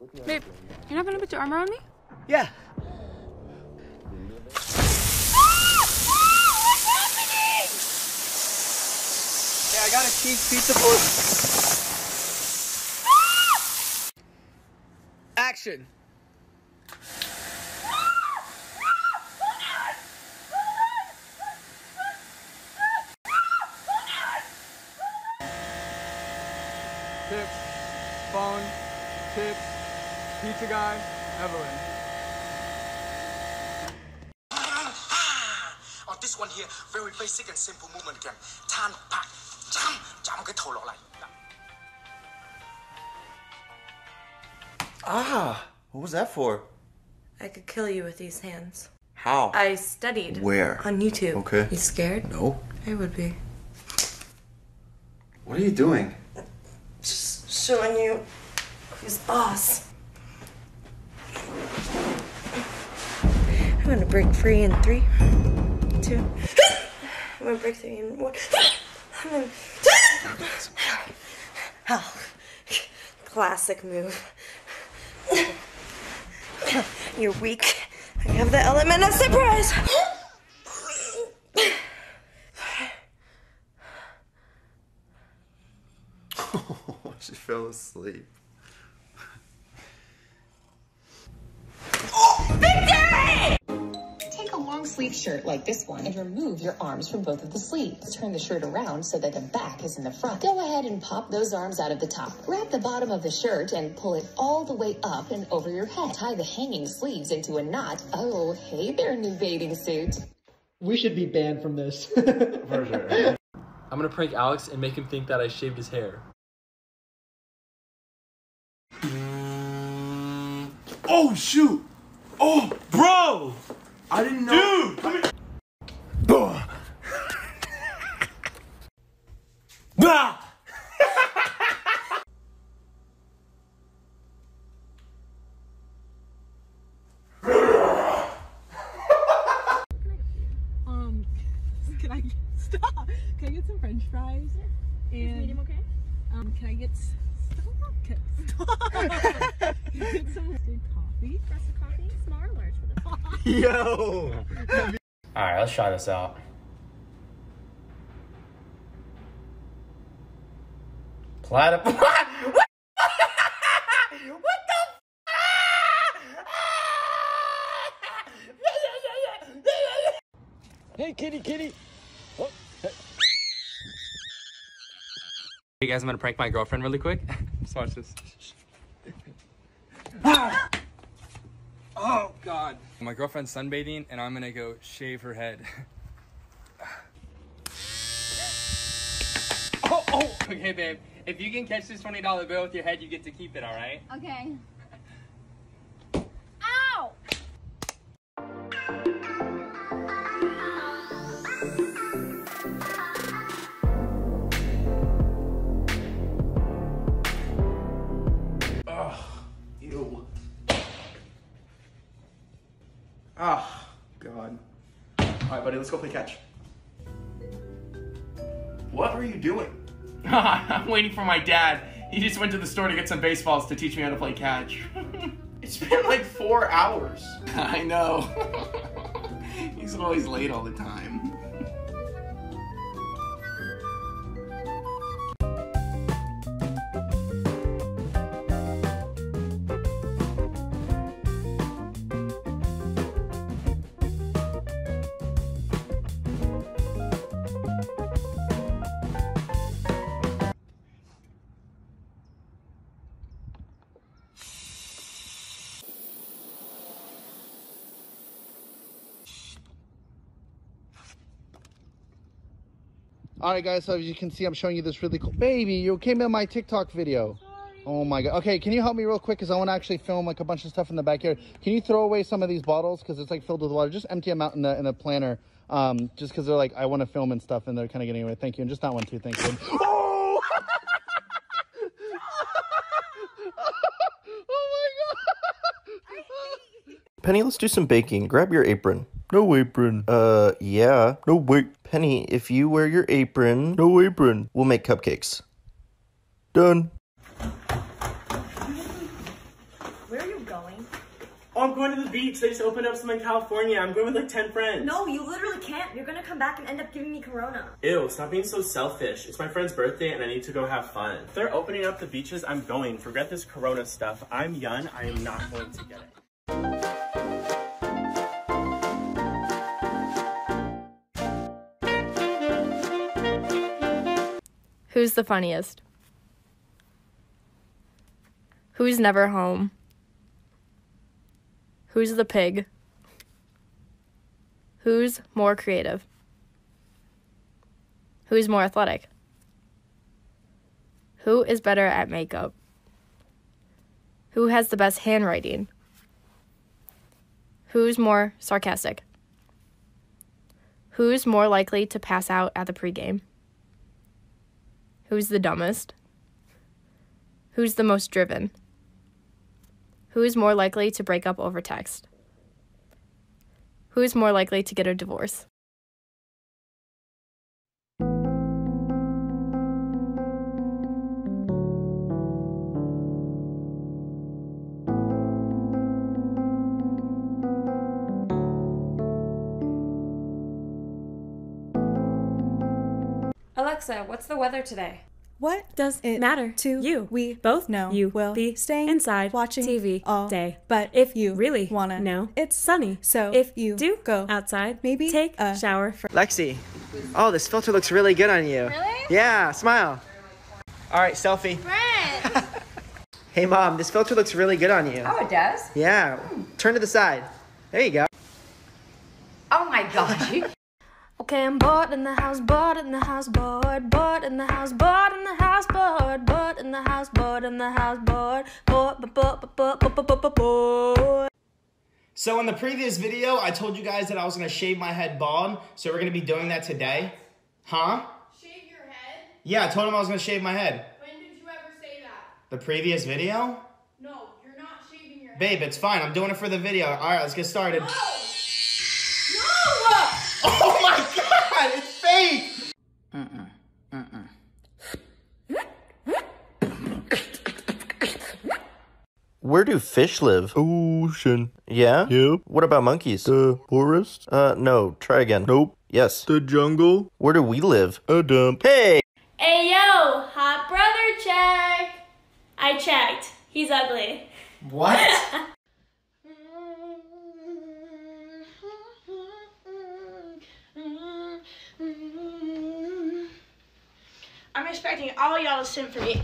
Babe, you're not gonna put your arm around me? Yeah. Yeah, I got a cheese pizza for. Action. Tips, phone, tips, Pizza Guy, Evelyn. On this one here, very basic and simple movement again. Tan pat, jam, jam get đầu 落嚟. Ah, what was that for? I could kill you with these hands. How? I studied. Where? On YouTube. Okay. You scared? No. I would be. What are you doing? Just showing you who's boss. I'm gonna break free in three, two. I'm gonna break free in one. I'm gonna. Oh, classic move. You're weak. I have the element of surprise. she fell asleep. Sleeve shirt like this one and remove your arms from both of the sleeves. Turn the shirt around so that the back is in the front. Go ahead and pop those arms out of the top. Grab the bottom of the shirt and pull it all the way up and over your head. Tie the hanging sleeves into a knot. Oh, hey there, new bathing suit. We should be banned from this. For sure. I'm gonna prank Alex and make him think that I shaved his hair. Oh shoot! Oh, bro! I didn't know. Dude, come here. Bah. Bah. Um, can I stop? Can I get some French fries? And medium, okay? Um, can I get stop? Can, stop. can I get some coffee? Yo. All right, let's try this out. Platypus. What? What the? Hey, kitty, kitty. Hey guys, I'm gonna prank my girlfriend really quick. Just watch this. Ah! Oh god. My girlfriend's sunbathing and I'm gonna go shave her head. oh, oh! Okay, babe. If you can catch this $20 bill with your head, you get to keep it, alright? Okay. Let's go play catch. What are you doing? I'm waiting for my dad. He just went to the store to get some baseballs to teach me how to play catch. It's been like four hours. I know. He's always late all the time. All right, guys. So as you can see, I'm showing you this really cool baby. You came in my TikTok video. Oh my god. Okay, can you help me real quick? Cause I want to actually film like a bunch of stuff in the backyard. Can you throw away some of these bottles? Cause it's like filled with water. Just empty them out in the in the planter. Um, just cause they're like I want to film and stuff, and they're kind of getting away. Thank you, and just that one too. Thank you. Oh! Oh, my God. Penny, let's do some baking. Grab your apron. No apron. Uh, yeah. No, wait. Penny, if you wear your apron. No apron. We'll make cupcakes. Done. Where are you going? Oh, I'm going to the beach. They just opened up some in California. I'm going with like 10 friends. No, you literally can't. You're gonna come back and end up giving me corona. Ew, stop being so selfish. It's my friend's birthday and I need to go have fun. If they're opening up the beaches, I'm going. Forget this corona stuff. I'm young. I am not going to get it. Who's the funniest? Who's never home? Who's the pig? Who's more creative? Who's more athletic? Who is better at makeup? Who has the best handwriting? Who's more sarcastic? Who's more likely to pass out at the pregame? Who's the dumbest? Who's the most driven? Who is more likely to break up over text? Who is more likely to get a divorce? Alexa, what's the weather today? What does it matter to you? We Both know you will be staying inside watching TV all day. But If you really wanna know, it's sunny. So if you do go outside, maybe take a a shower. Lexi. Oh, this filter looks really good on you. Really? Yeah, smile. All right, selfie. Brent! Hey, mom, this filter looks really good on you. oh, it does? Yeah, turn to the side. There you go. Oh my gosh. Okay, I'm bored in the house, bored in the house, bored, bored in the house, bored in the house, bored, bored in the house, bored in the house, bored, bored. So in the previous video, I told you guys that I was gonna shave my head bald, so we're gonna be doing that today. Huh? Shave your head? Yeah, I told him I was gonna shave my head. When did you ever say that? The previous video? No, you're not shaving your head. Babe, it's fine. I'm doing it for the video. All right, let's get started. No! No! Oh! God, it's fake! Where do fish live? Ocean. Yeah? Yep. What about monkeys? The forest? Uh, no. Try again. Nope. Yes. The jungle. Where do we live? A dump. Hey! Hey yo, hot brother check. I checked. He's ugly. What? Expecting all y'all sent for me.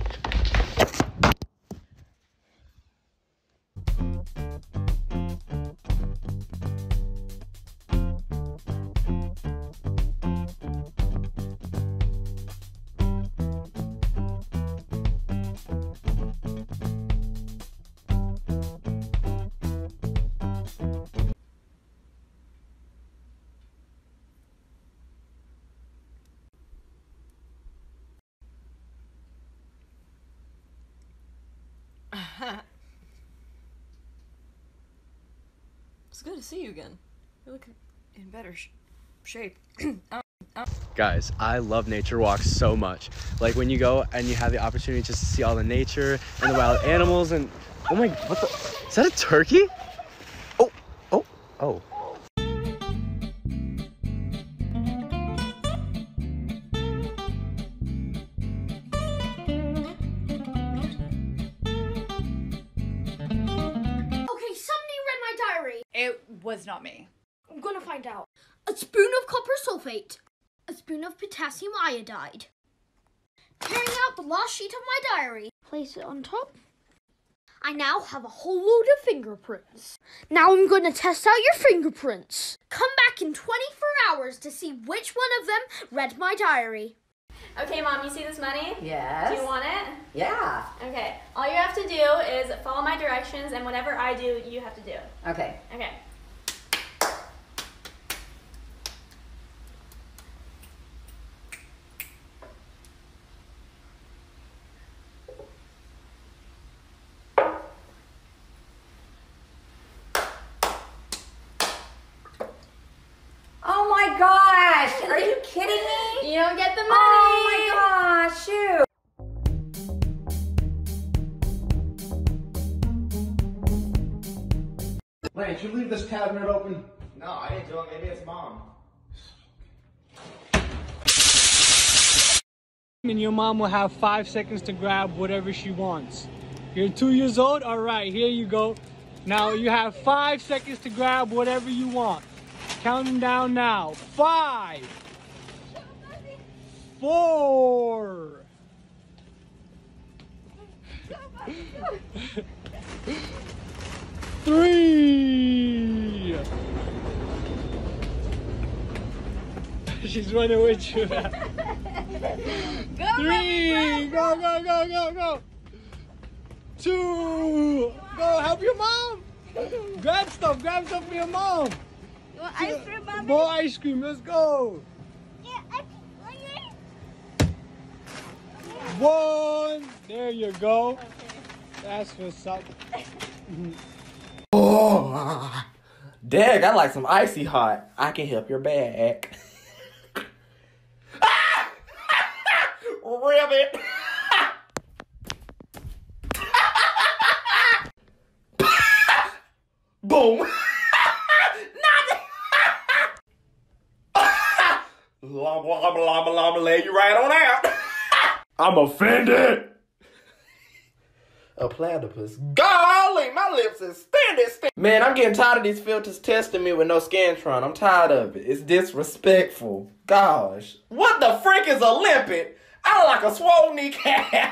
It's good to see you again. You look in better sh- shape. Guys, I love nature walks so much. Like when you go and you have the opportunity just to see all the nature and the wild animals and oh my, what the? Is that a turkey? Oh, oh, oh. Was not me. I'm gonna find out. A spoon of copper sulfate. A spoon of potassium iodide. Tearing out the last sheet of my diary. Place it on top. I now have a whole load of fingerprints. Now I'm gonna test out your fingerprints. Come back in 24 hours to see which one of them read my diary. Okay, Mom, you see this money? Yes. Do you want it? Yeah. Okay. All you have to do is follow my directions, and whatever I do, you have to do. Okay. Okay. Oh my gosh! Are you kidding me? You don't get the money. Oh my gosh! Shoot! Lance, you leave this cabinet open. No, I didn't do it. Maybe it's mom. And your mom will have five seconds to grab whatever she wants. You're two years old? All right, here you go. Now you have five seconds to grab whatever you want. Counting down now. Five. Four. Three. She's running with you. Three. Go, go, go, go, go. Two. Go help your mom. Grab stuff. Grab stuff for your mom. You want ice cream, mommy? More ice cream. Let's go. One. There you go. That's what's up. Oh, Dag, I like some icy hot. I can help your bag. Blah, blah, blah, blah, blah, lay you right on out. I'm offended. A platypus. Golly, my lips is extended. Man, I'm getting tired of these filters testing me with no Scantron. I'm tired of it. It's disrespectful. Gosh. What the frick is a limpet? I like a swole kneecap.